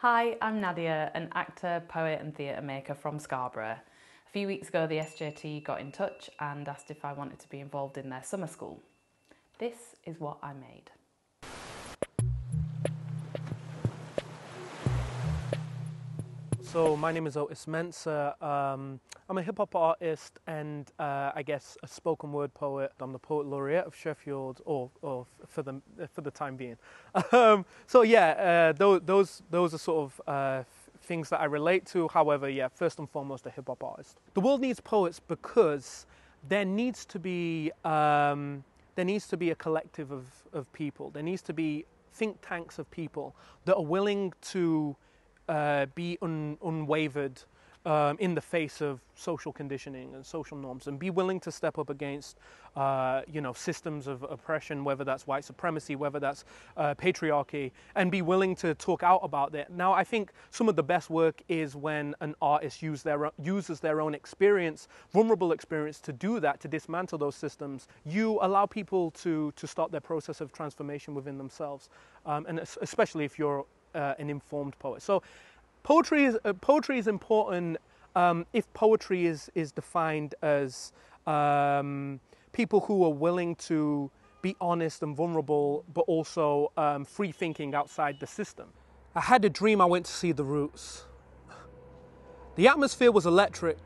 Hi, I'm Nadia, an actor, poet, and theatre maker from Scarborough. A few weeks ago, the SJT got in touch and asked if I wanted to be involved in their summer school. This is what I made. So my name is Otis Mensah. Um, I'm a hip hop artist and uh, I guess a spoken word poet. I'm the poet laureate of Sheffield, or, or for the for the time being. Um, so yeah, uh, those those those are sort of uh, things that I relate to. However, yeah, first and foremost, a hip hop artist. The world needs poets because there needs to be um, there needs to be a collective of, of people. There needs to be think tanks of people that are willing to uh, be un, unwavered um, in the face of social conditioning and social norms, and be willing to step up against, uh, you know, systems of oppression, whether that's white supremacy, whether that's uh, patriarchy, and be willing to talk out about that. Now, I think some of the best work is when an artist use their, uses their own experience, vulnerable experience, to do that, to dismantle those systems. You allow people to to start their process of transformation within themselves, um, and especially if you're uh, an informed poet. So poetry is, uh, poetry is important um, if poetry is, is defined as um, people who are willing to be honest and vulnerable, but also um, free thinking outside the system. I had a dream I went to see the roots. The atmosphere was electric.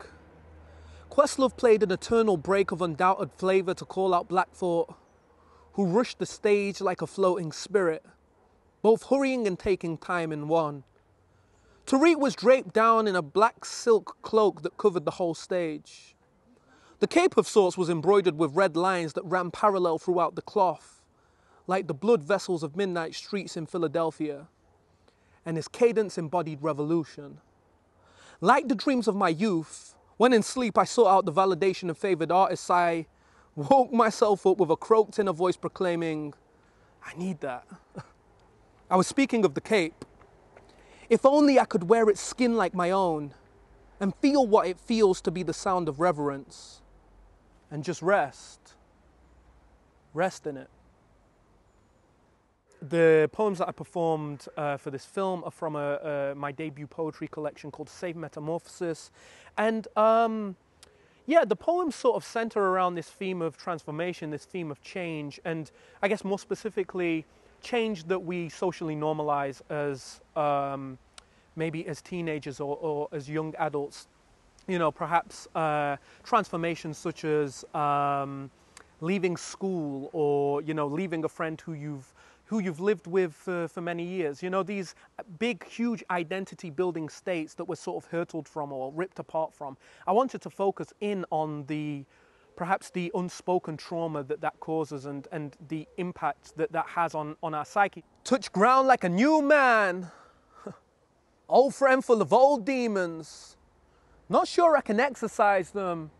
Questlove played an eternal break of undoubted flavour to call out Black Thought, who rushed the stage like a floating spirit both hurrying and taking time in one. Tariq was draped down in a black silk cloak that covered the whole stage. The cape of sorts was embroidered with red lines that ran parallel throughout the cloth, like the blood vessels of midnight streets in Philadelphia, and his cadence embodied revolution. Like the dreams of my youth, when in sleep I sought out the validation of favored artists, I woke myself up with a croaked inner voice proclaiming, I need that. I was speaking of the cape. If only I could wear its skin like my own and feel what it feels to be the sound of reverence and just rest. Rest in it. The poems that I performed uh, for this film are from a, my debut poetry collection called Safe Metamorphosis. And um, yeah, the poems sort of center around this theme of transformation, this theme of change, and I guess more specifically, change that we socially normalize as um, maybe as teenagers or, or, as young adults. You know, perhaps uh, transformations such as um, leaving school or you know leaving a friend who you've who you've lived with for, for many years. You know, these big, huge identity building states that we're sort of hurtled from or ripped apart from. I wanted to focus in on the perhaps the unspoken trauma that that causes and, and the impact that that has on, on our psyche. Touch ground like a new man, old friend full of old demons. Not sure I can exercise them.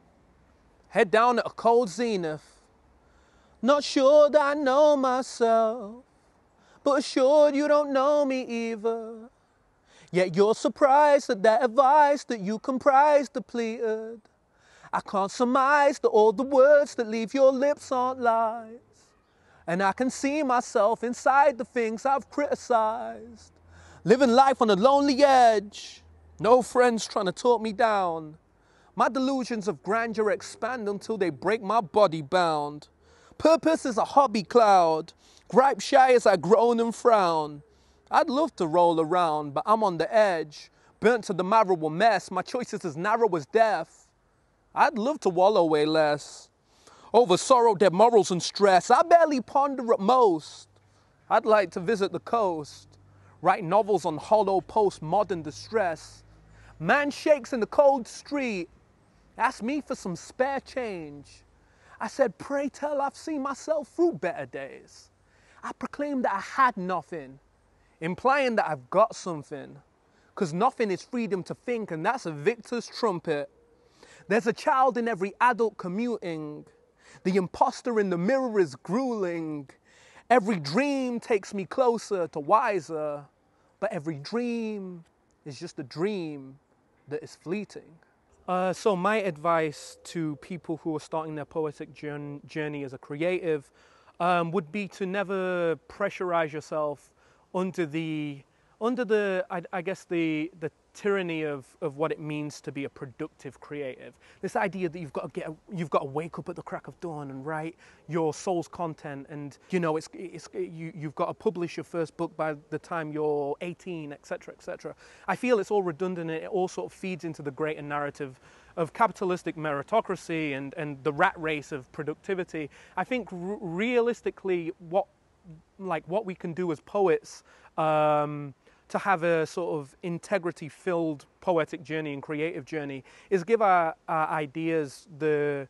Head down at a cold zenith. Not sure that I know myself, but assured you don't know me either. Yet you're surprised at that advice that you comprise depleted. I can't surmise that all the words that leave your lips aren't lies. And I can see myself inside the things I've criticized. Living life on a lonely edge. No friends trying to talk me down. My delusions of grandeur expand until they break my body bound. Purpose is a hobby cloud. Gripe shy as I groan and frown. I'd love to roll around, but I'm on the edge. Burnt to the marrow a mess. My choice is as narrow as death. I'd love to wallow way less. Over sorrow, dead morals, and stress, I barely ponder at most. I'd like to visit the coast, write novels on hollow post-modern distress. Man shakes in the cold street, ask me for some spare change. I said, pray tell, I've seen myself through better days. I proclaimed that I had nothing, implying that I've got something. Cause nothing is freedom to think, and that's a victor's trumpet. There's a child in every adult commuting. The imposter in the mirror is grueling. Every dream takes me closer to wiser, but every dream is just a dream that is fleeting. Uh, so, my advice to people who are starting their poetic journey as a creative um, would be to never pressurize yourself under the under the, I, I, guess, the, the tyranny of, of what it means to be a productive creative. This idea that you've got to get, you've got to wake up at the crack of dawn and write your soul's content, and you know, it's, it's you, you've got to publish your first book by the time you're 18, etc., etc. I feel it's all redundant. And it all sort of feeds into the greater narrative of capitalistic meritocracy and, and the rat race of productivity. I think realistically, what like what we can do as poets. Um, to have a sort of integrity filled poetic journey and creative journey is give our, our, ideas the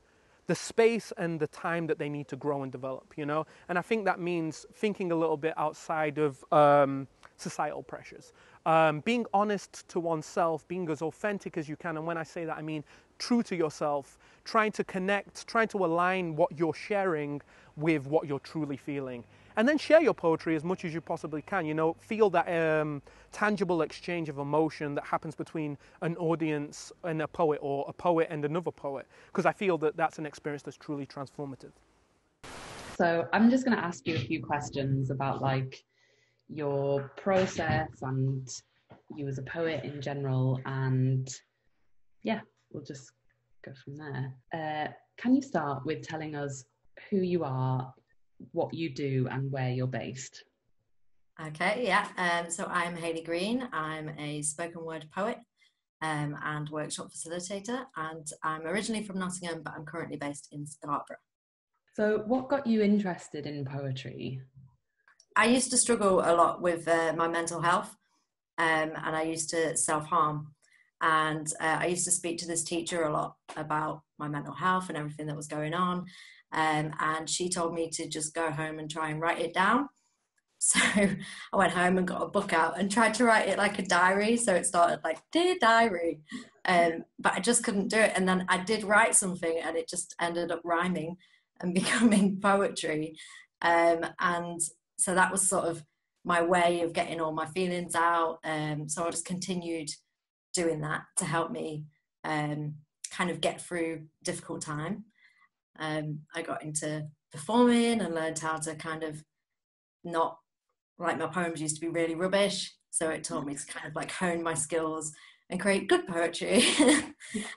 the space and the time that they need to grow and develop you know? And i think that means thinking a little bit outside of um, societal pressures. Um, being honest to oneself being as authentic as you can and when i say that i mean true to yourself trying to connect trying to align what you're sharing with what you're truly feeling and then share your poetry as much as you possibly can. You know, feel that um, tangible exchange of emotion that happens between an audience and a poet, or a poet and another poet, because I feel that that's an experience that's truly transformative. So I'm just going to ask you a few questions about like your process and you as a poet in general, and yeah, we'll just go from there. Uh, can you start with telling us who you are what you do and where you're based. Okay, yeah. Um, so I'm Hayley Green. I'm a spoken word poet um, and workshop facilitator, and I'm originally from Nottingham, but I'm currently based in Scarborough. So, what got you interested in poetry? I used to struggle a lot with uh, my mental health, um, and I used to self harm. And uh, I used to speak to this teacher a lot about my mental health and everything that was going on. Um, and she told me to just go home and try and write it down. So I went home and got a book out and tried to write it like a diary. So it started like, Dear Diary. Um, but I just couldn't do it. And then I did write something and it just ended up rhyming and becoming poetry. Um, and so that was sort of my way of getting all my feelings out. Um, so I just continued doing that to help me um, kind of get through difficult time um, I got into performing and learned how to kind of not like my poems used to be really rubbish. So it taught me to kind of like hone my skills and create good poetry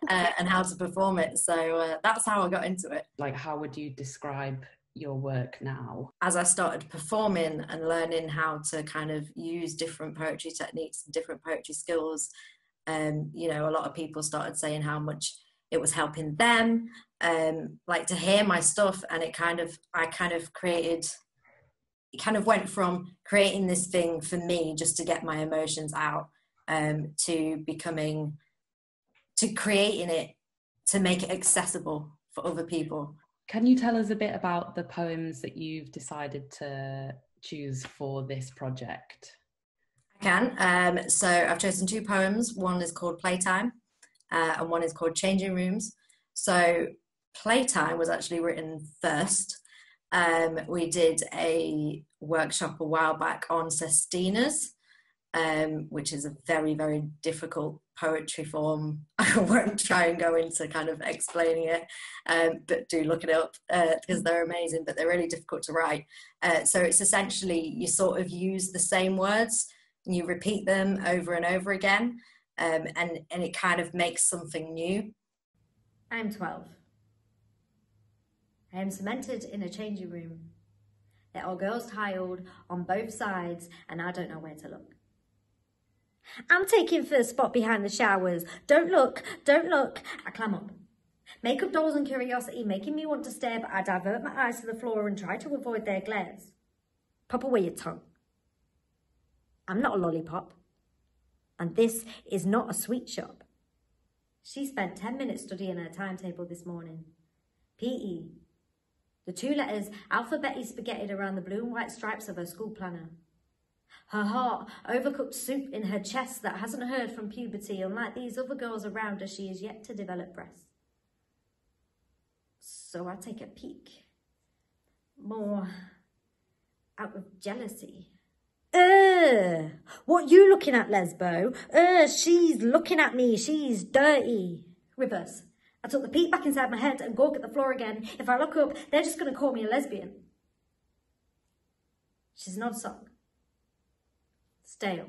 uh, and how to perform it. So uh, that's how I got into it. Like, how would you describe your work now? As I started performing and learning how to kind of use different poetry techniques and different poetry skills, um, you know, a lot of people started saying how much it was helping them um, like to hear my stuff. And it kind of i kind of created it kind of went from creating this thing for me just to get my emotions out um, to becoming to creating it to make it accessible for other people. Can you tell us a bit about the poems that you've decided to choose for this project? I can. Um, so i've chosen two poems. One is called playtime uh, and one is called Changing Rooms. So Playtime was actually written first. Um, we did a workshop a while back on sestinas, um, which is a very, very difficult poetry form. I won't try and go into kind of explaining it, um, but do look it up uh, because they're amazing, but they're really difficult to write. Uh, so it's essentially you sort of use the same words and you repeat them over and over again um, and and it kind of makes something new. I'm 12. I am cemented in a changing room. There are girls tiled on both sides, and I don't know where to look. I'm taking first spot behind the showers. Don't look, don't look. I climb up. Makeup dolls and curiosity making me want to stare, but I divert my eyes to the floor and try to avoid their glares. Pop away your tongue. I'm not a lollipop. And this is not a sweet shop. She spent 10 minutes studying her timetable this morning. PE. The two letters alphabetically spaghettied around the blue and white stripes of her school planner. Her heart, overcooked soup in her chest that hasn't heard from puberty, unlike these other girls around her, she is yet to develop breasts. So I take a peek. More out of jealousy. Uh, what you looking at, Lesbo? Uh, she's looking at me. She's dirty. Reverse. I took the peek back inside my head and gawk at the floor again. If I look up, they're just going to call me a lesbian. She's not a song. Stale.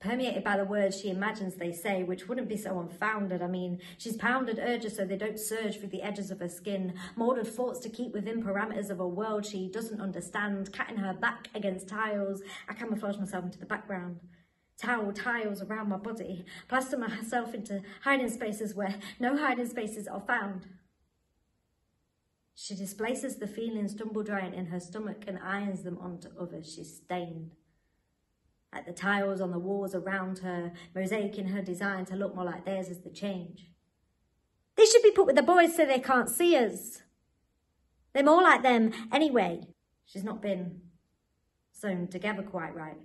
Permeated by the words she imagines they say, which wouldn't be so unfounded. I mean, she's pounded urges so they don't surge through the edges of her skin, moulded thoughts to keep within parameters of a world she doesn't understand, catting her back against tiles. I camouflage myself into the background. Towel tiles around my body, plaster myself into hiding spaces where no hiding spaces are found. She displaces the feelings tumble drying in her stomach and irons them onto others she's stained like the tiles on the walls around her, mosaicing her design to look more like theirs as the change. They should be put with the boys so they can't see us. They're more like them anyway. She's not been sewn together quite right.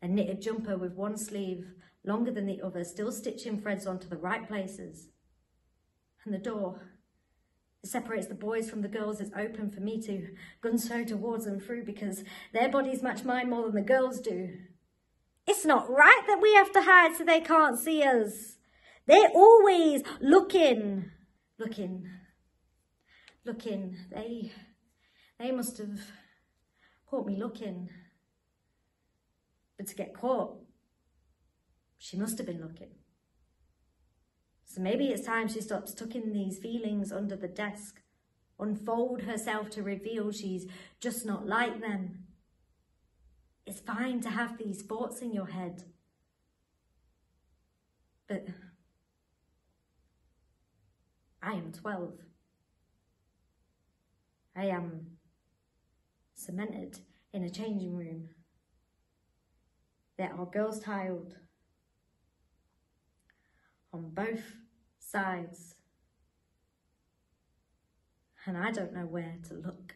A knitted jumper with one sleeve longer than the other, still stitching threads onto the right places. And the door it separates the boys from the girls. It's open for me to gunso towards them through because their bodies match mine more than the girls do. It's not right that we have to hide so they can't see us. They're always looking, looking, looking. They, they must have caught me looking. But to get caught, she must have been looking. So maybe it's time she stops tucking these feelings under the desk, unfold herself to reveal she's just not like them. It's fine to have these thoughts in your head. But I am 12. I am cemented in a changing room. There are girls tiled on both sides. And I don't know where to look.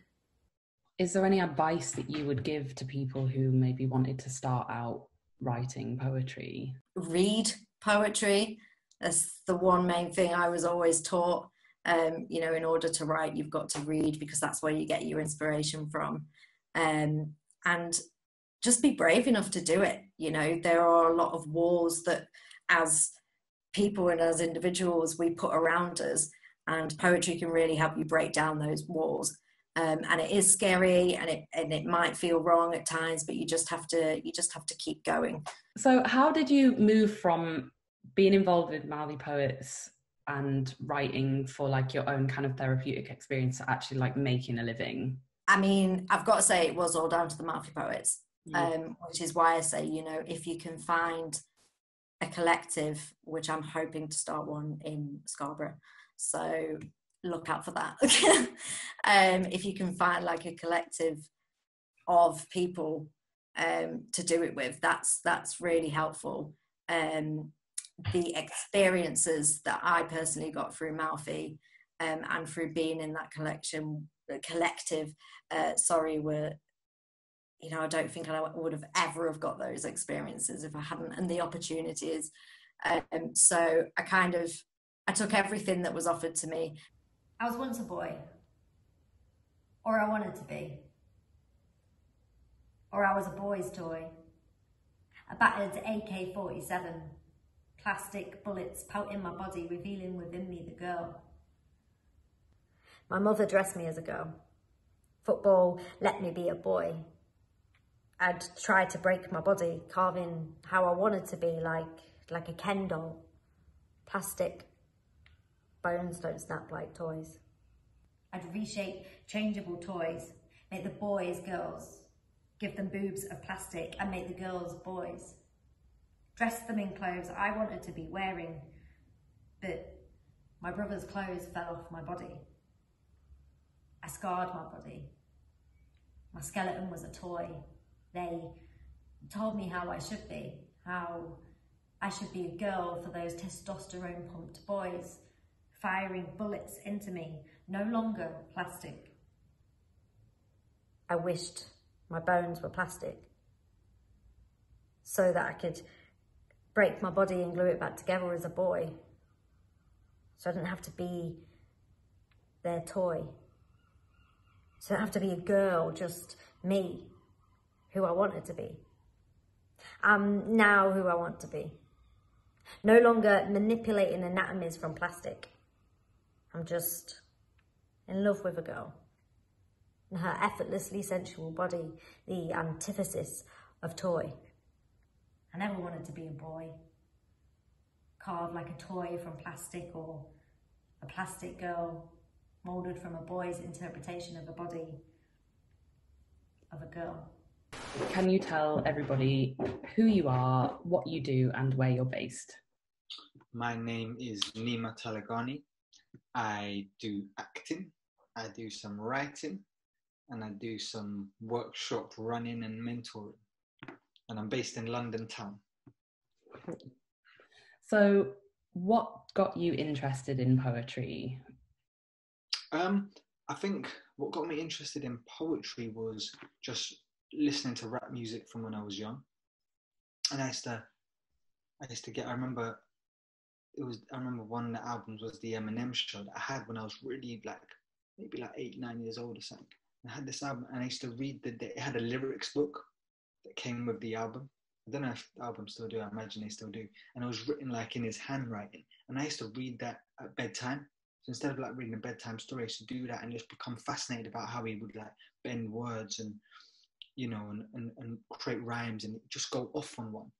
Is there any advice that you would give to people who maybe wanted to start out writing poetry? Read poetry. That's the one main thing I was always taught. Um, you know, in order to write, you've got to read because that's where you get your inspiration from. Um, and just be brave enough to do it. You know, there are a lot of walls that, as people and as individuals we put around us and poetry can really help you break down those walls. Um, and it is scary and it and it might feel wrong at times but you just have to you just have to keep going. So how did you move from being involved with mouthy poets and writing for like your own kind of therapeutic experience to actually like making a living? I mean i've got to say it was all down to the mouthy poets yeah. um, which is why i say you know if you can find a collective, which I'm hoping to start one in Scarborough. So look out for that. um, if you can find like a collective of people um, to do it with, that's that's really helpful. Um, the experiences that I personally got through Mouthy um, and through being in that collection collective, uh, sorry, were you know, I don't think I would have ever have got those experiences if I hadn't, and the opportunities. Um, so I kind of, I took everything that was offered to me. I was once a boy, or I wanted to be, or I was a boy's toy. A battered AK-47, plastic bullets pelting my body, revealing within me the girl. My mother dressed me as a girl. Football let me be a boy. I'd try to break my body, carving how I wanted to be, like like a Ken doll. Plastic. Bones don't snap like toys. I'd reshape changeable toys, make the boys girls, give them boobs of plastic and make the girls boys. Dress them in clothes I wanted to be wearing, but my brother's clothes fell off my body. I scarred my body. My skeleton was a toy they told me how I should be, how I should be a girl for those testosterone pumped boys, firing bullets into me, no longer plastic. I wished my bones were plastic so that I could break my body and glue it back together as a boy. So I didn't have to be their toy. So I don't have to be a girl, just me who I wanted to be. I'm now who I want to be. No longer manipulating anatomies from plastic. I'm just in love with a girl and her effortlessly sensual body, the antithesis of toy. I never wanted to be a boy. Carved like a toy from plastic or a plastic girl moulded from a boy's interpretation of a body of a girl. Can you tell everybody who you are, what you do, and where you're based? My name is Nima Taleghani. I do acting, I do some writing, and I do some workshop running and mentoring. And I'm based in London town. So, what got you interested in poetry? Um, I think what got me interested in poetry was just listening to rap music from when I was young. And I used to, I used to get. I remember it was. I remember one of the albums was the Eminem show that I had when I was really like maybe like eight, nine years old or something. I had this album, and I used to read the. It had a lyrics book that came with the album. I don't know if the albums still do. I imagine they still do. And it was written like in his handwriting, and I used to read that at bedtime. So instead of like reading a bedtime story, I used to do that and just become fascinated about how he would like bend words and you know and, and, and create rhymes and just go off on one.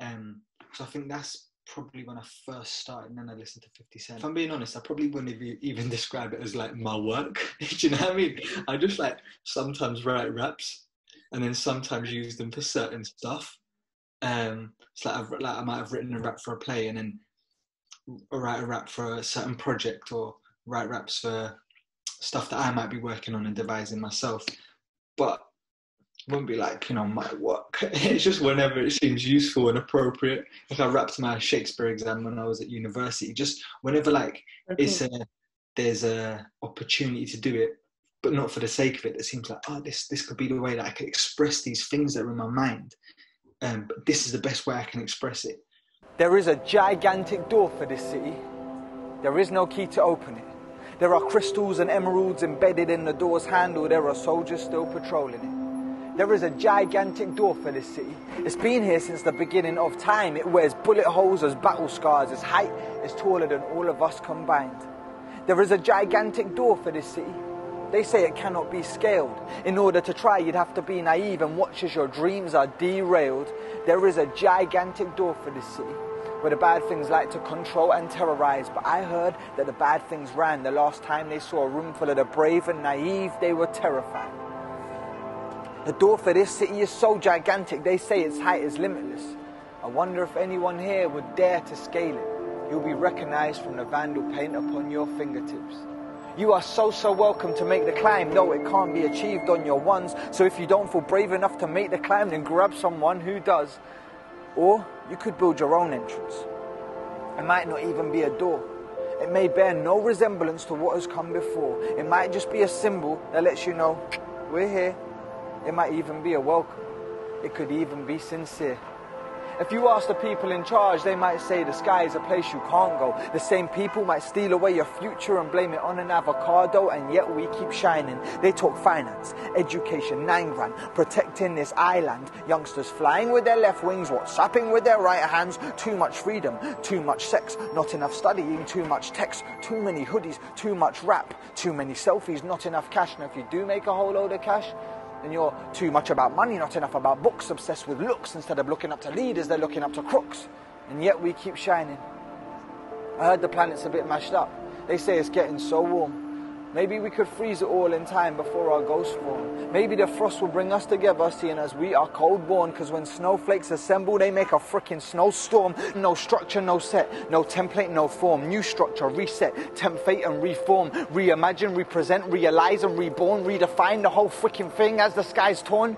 Um, so I think that's probably when I first started, and then I listened to 50 Cent. If I'm being honest, I probably wouldn't even describe it as like my work. Do you know what I mean? I just like sometimes write raps and then sometimes use them for certain stuff. Um, it's like, I've, like I might have written a rap for a play and then write a rap for a certain project or write raps for stuff that I might be working on and devising myself. But wouldn't be like, you know, my work. it's just whenever it seems useful and appropriate. Like I rapped my Shakespeare exam when I was at university. Just whenever like okay. it's a there's a opportunity to do it, but not for the sake of it. It seems like, oh, this this could be the way that I could express these things that are in my mind. Um, but this is the best way I can express it. There is a gigantic door for this city. There is no key to open it. There are crystals and emeralds embedded in the door's handle. There are soldiers still patrolling it. There is a gigantic door for this city. It's been here since the beginning of time. It wears bullet holes as battle scars. Its height is taller than all of us combined. There is a gigantic door for this city. They say it cannot be scaled. In order to try, you'd have to be naive and watch as your dreams are derailed. There is a gigantic door for this city where the bad things like to control and terrorize. But I heard that the bad things ran the last time they saw a room full of the brave and naive, they were terrified. The door for this city is so gigantic, they say its height is limitless. I wonder if anyone here would dare to scale it. You'll be recognized from the vandal paint upon your fingertips. You are so, so welcome to make the climb. No, it can't be achieved on your ones. So if you don't feel brave enough to make the climb, then grab someone who does. Or you could build your own entrance. It might not even be a door. It may bear no resemblance to what has come before. It might just be a symbol that lets you know we're here. It might even be a welcome. It could even be sincere. If you ask the people in charge, they might say the sky is a place you can't go. The same people might steal away your future and blame it on an avocado, and yet we keep shining. They talk finance, education, nine grand, protecting this island. Youngsters flying with their left wings, whatsapping with their right hands. Too much freedom, too much sex, not enough studying, too much text, too many hoodies, too much rap, too many selfies, not enough cash. And if you do make a whole load of cash, and you're too much about money, not enough about books, obsessed with looks. Instead of looking up to leaders, they're looking up to crooks. And yet we keep shining. I heard the planet's a bit mashed up. They say it's getting so warm. Maybe we could freeze it all in time before our ghosts form. Maybe the frost will bring us together, seeing as we are cold born. Cause when snowflakes assemble, they make a freaking snowstorm. No structure, no set, no template, no form. New structure, reset, tempt fate and reform. Reimagine, represent, realize and reborn. Redefine the whole freaking thing as the sky's torn.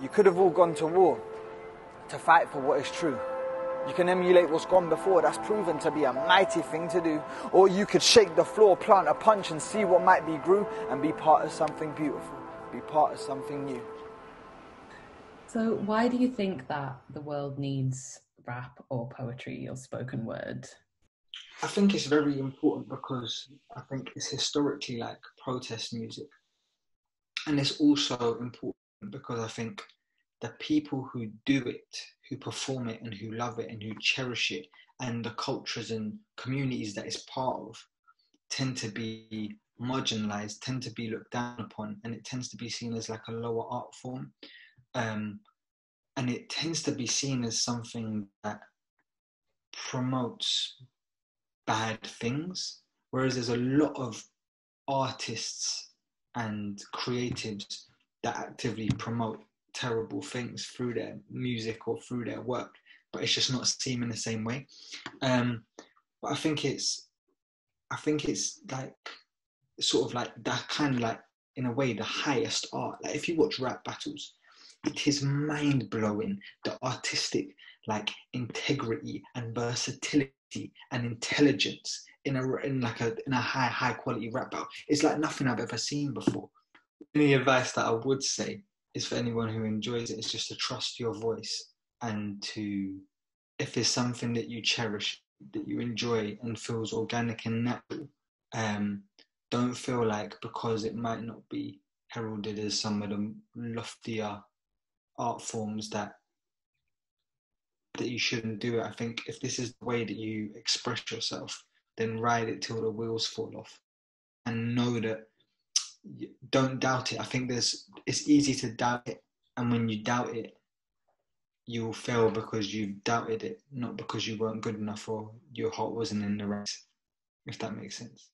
You could have all gone to war to fight for what is true. You can emulate what's gone before. That's proven to be a mighty thing to do. Or you could shake the floor, plant a punch, and see what might be grew and be part of something beautiful, be part of something new. So, why do you think that the world needs rap or poetry or spoken word? I think it's very important because I think it's historically like protest music. And it's also important because I think the people who do it, who perform it, and who love it, and who cherish it, and the cultures and communities that it's part of, tend to be marginalized, tend to be looked down upon, and it tends to be seen as like a lower art form. Um, and it tends to be seen as something that promotes bad things, whereas there's a lot of artists and creatives that actively promote terrible things through their music or through their work, but it's just not seen in the same way. Um, but I think it's, I think it's like, sort of like that kind of like in a way the highest art. Like if you watch rap battles, it is mind blowing the artistic like integrity and versatility and intelligence in a in like a in a high high quality rap battle. It's like nothing I've ever seen before. Any advice that I would say is for anyone who enjoys it, it is just to trust your voice and to if there's something that you cherish that you enjoy and feels organic and natural um, don't feel like because it might not be heralded as some of the loftier art forms that that you shouldn't do it. I think if this is the way that you express yourself, then ride it till the wheels fall off, and know that don't doubt it. I think there's it's easy to doubt it, and when you doubt it, you will fail because you doubted it, not because you weren't good enough or your heart wasn't in the race. If that makes sense.